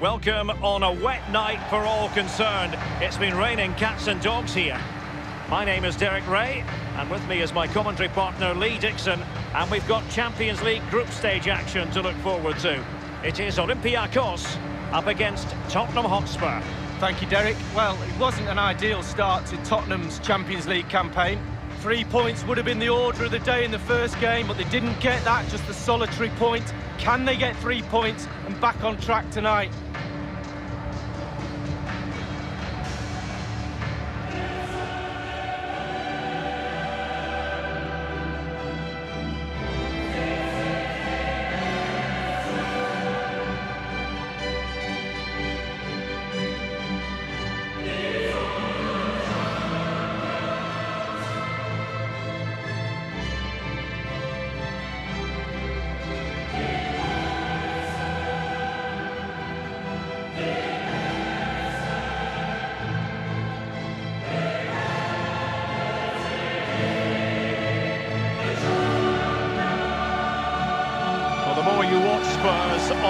Welcome on a wet night for all concerned. It's been raining cats and dogs here. My name is Derek Ray, and with me is my commentary partner Lee Dixon, and we've got Champions League group stage action to look forward to. It is Olympiacos up against Tottenham Hotspur. Thank you, Derek. Well, it wasn't an ideal start to Tottenham's Champions League campaign. Three points would have been the order of the day in the first game, but they didn't get that, just the solitary point. Can they get three points and back on track tonight?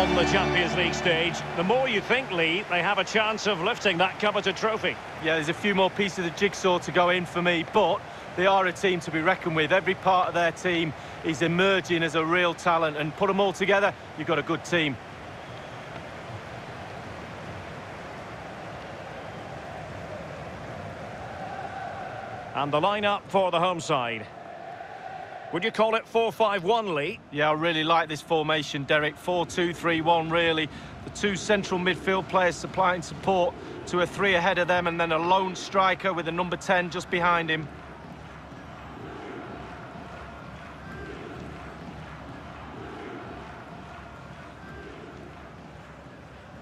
On the Champions League stage, the more you think, Lee, they have a chance of lifting that coveted trophy. Yeah, there's a few more pieces of the jigsaw to go in for me, but they are a team to be reckoned with. Every part of their team is emerging as a real talent, and put them all together, you've got a good team. And the lineup for the home side. Would you call it 4-5-1, Lee? Yeah, I really like this formation, Derek. 4-2-3-1, really. The two central midfield players supplying support to a three ahead of them, and then a lone striker with a number 10 just behind him.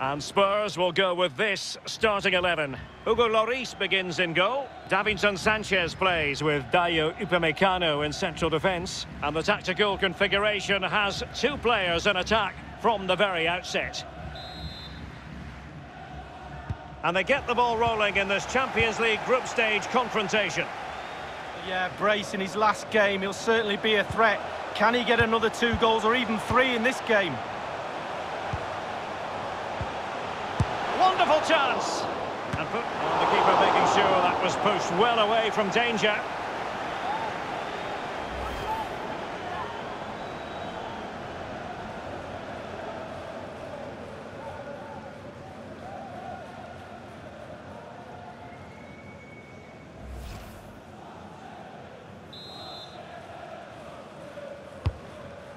And Spurs will go with this starting 11. Hugo Lloris begins in goal. Davinson Sanchez plays with Dayot Upamecano in central defence. And the tactical configuration has two players in attack from the very outset. And they get the ball rolling in this Champions League group stage confrontation. Yeah, Brace in his last game, he'll certainly be a threat. Can he get another two goals or even three in this game? Wonderful chance. And put, the keeper making sure that was pushed well away from danger.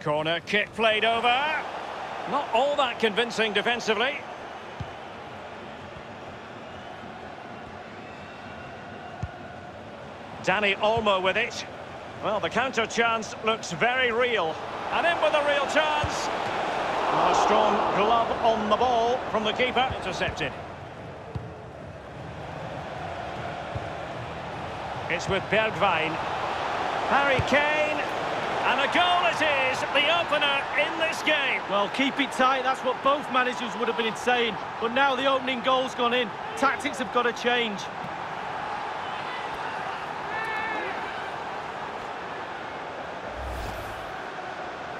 Corner kick played over. Not all that convincing defensively. Dani Olmo with it. Well, the counter chance looks very real. And in with a real chance. a strong glove on the ball from the keeper. Intercepted. It's with Bergwijn. Harry Kane. And a goal it is, the opener in this game. Well, keep it tight, that's what both managers would have been saying. But now the opening goal's gone in. Tactics have got to change.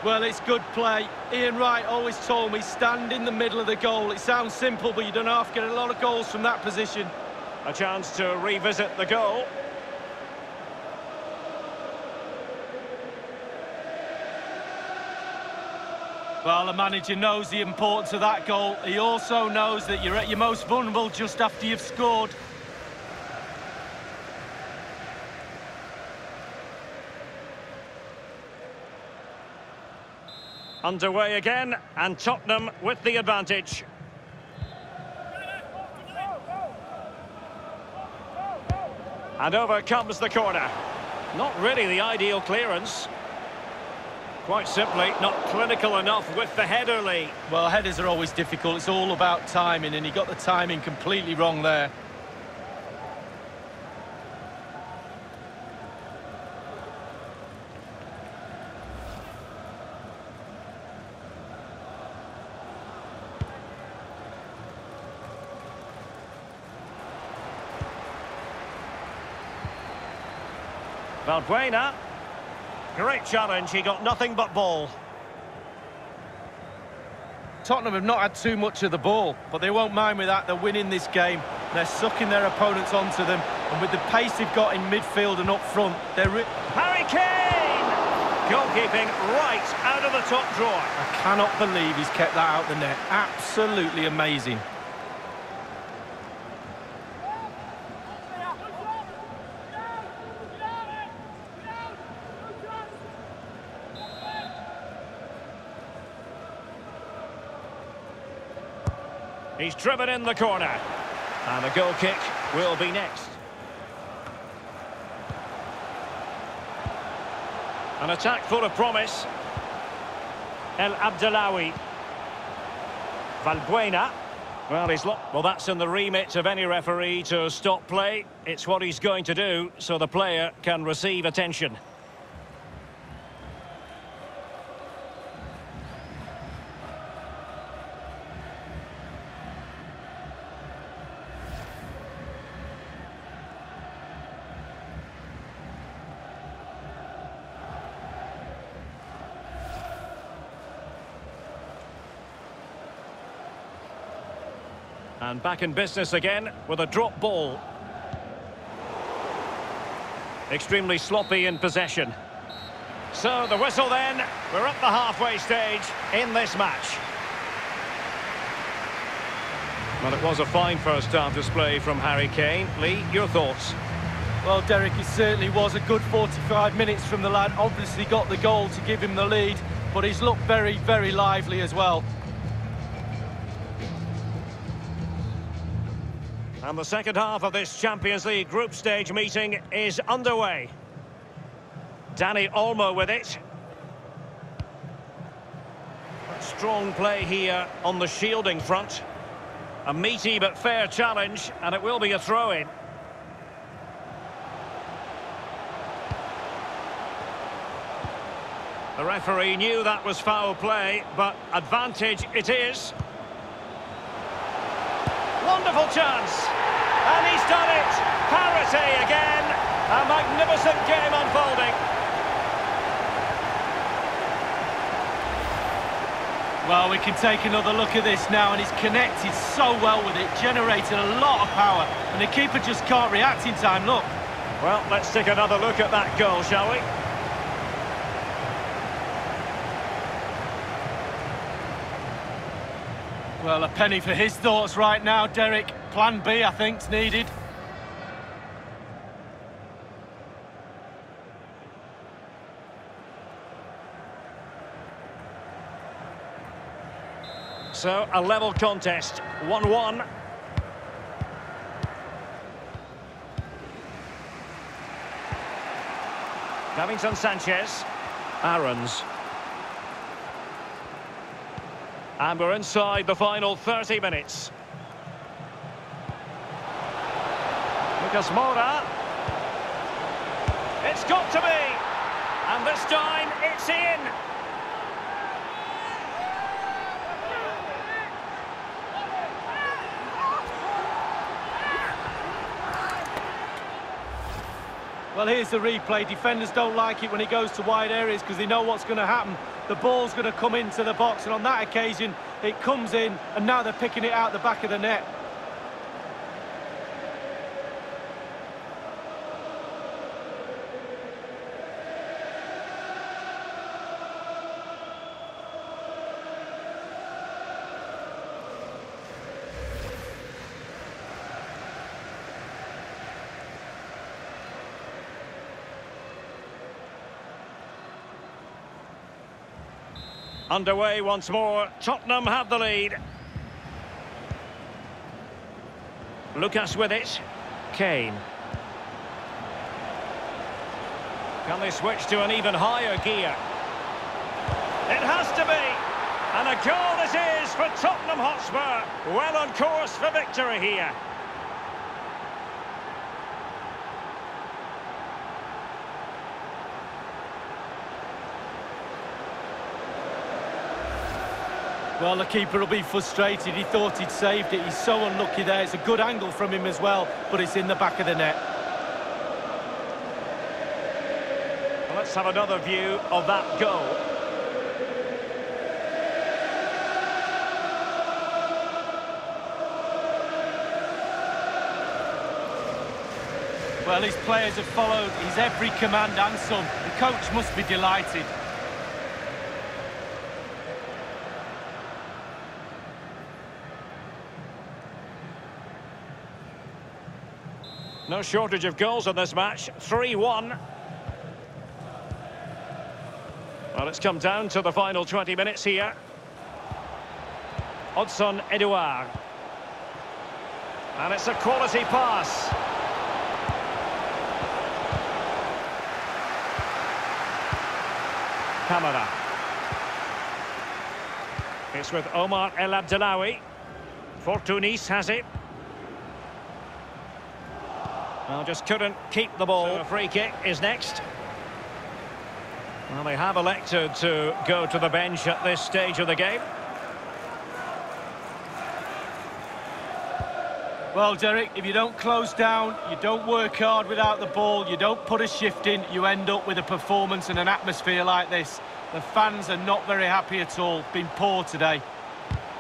Well, it's good play. Ian Wright always told me, stand in the middle of the goal. It sounds simple, but you don't have to get a lot of goals from that position. A chance to revisit the goal. Well, the manager knows the importance of that goal. He also knows that you're at your most vulnerable just after you've scored. Underway again, and Tottenham with the advantage. And over comes the corner. Not really the ideal clearance. Quite simply, not clinical enough with the header, Lee. Well, headers are always difficult. It's all about timing, and he got the timing completely wrong there. Valbuena. Great challenge, he got nothing but ball. Tottenham have not had too much of the ball, but they won't mind with that. They're winning this game. They're sucking their opponents onto them, and with the pace they've got in midfield and up front, they're... Harry Kane! Goalkeeping right out of the top drawer. I cannot believe he's kept that out the net. Absolutely amazing. He's driven in the corner. And the goal kick will be next. An attack full of promise. El Abdellaoui. Valbuena. Well, he's well, that's in the remit of any referee to stop play. It's what he's going to do, so the player can receive attention. And back in business again with a drop ball. Extremely sloppy in possession. So the whistle then, we're at the halfway stage in this match. Well, it was a fine first half display from Harry Kane. Lee, your thoughts? Well, Derek, it certainly was a good 45 minutes from the lad. Obviously got the goal to give him the lead, but he's looked very, very lively as well. And the second half of this Champions League group stage meeting is underway. Dani Olmo with it. Strong play here on the shielding front. A meaty but fair challenge, and it will be a throw-in. The referee knew that was foul play, but advantage it is. Wonderful chance. And he's done it. Parity again. A magnificent game unfolding. Well, we can take another look at this now, and he's connected so well with it, generating a lot of power, and the keeper just can't react in time, look. Well, let's take another look at that goal, shall we? Well, a penny for his thoughts right now, Derek. Plan B, I think, is needed. So, a level contest, 1-1. Davinson Sanchez. Aarons. And we're inside the final 30 minutes. Lucas Moura. It's got to be. And this time, it's in. Well, here's the replay. Defenders don't like it when he goes to wide areas because they know what's going to happen. The ball's going to come into the box, and on that occasion, it comes in, and now they're picking it out the back of the net. Underway once more. Tottenham have the lead. Lucas with it. Kane. Can they switch to an even higher gear? It has to be! And a goal it is for Tottenham Hotspur. Well on course for victory here. Well, the keeper will be frustrated. He thought he'd saved it. He's so unlucky there. It's a good angle from him as well, but it's in the back of the net. Well, let's have another view of that goal. Well, his players have followed his every command and some. The coach must be delighted. No shortage of goals in this match. 3-1. Well, it's come down to the final 20 minutes here. Odsonne Edouard. And it's a quality pass. Kamara. It's with Omar El Abdellaoui. Fortounis has it. Well, just couldn't keep the ball. So a free kick is next. Well, they have elected to go to the bench at this stage of the game. Well, Derek, if you don't close down, you don't work hard without the ball, you don't put a shift in, you end up with a performance and an atmosphere like this. The fans are not very happy at all, been poor today.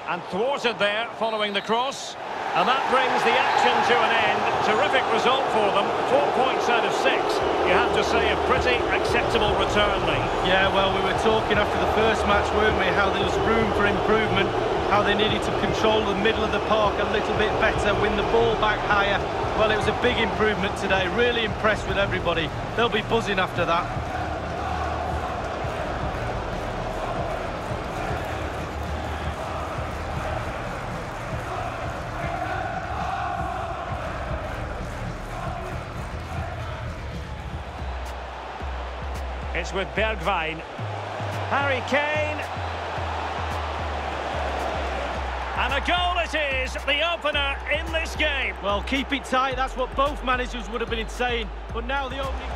And thwarted there, following the cross. And that brings the action to an end. Terrific result for them. Four points out of six. You have to say a pretty acceptable return, Lee. Yeah, well, we were talking after the first match, weren't we, how there was room for improvement how they needed to control the middle of the park a little bit better, win the ball back higher. Well, it was a big improvement today. Really impressed with everybody. They'll be buzzing after that. It's with Bergwijn. Harry Kane. And a goal it is, the opener in this game. Well, keep it tight, that's what both managers would have been saying. But now the opening...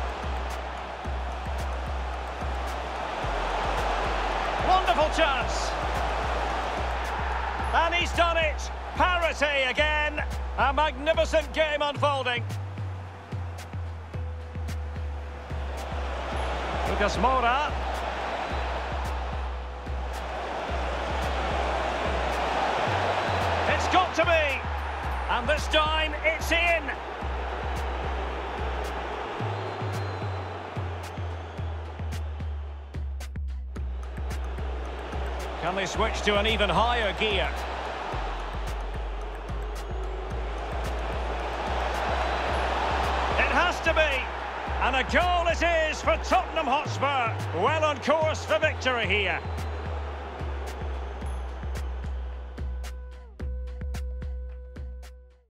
Wonderful chance. And he's done it. Parity again. A magnificent game unfolding. Lucas Moura. It's got to be. And this time, it's in. Can they switch to an even higher gear? A goal it is for Tottenham Hotspur. Well on course for victory here.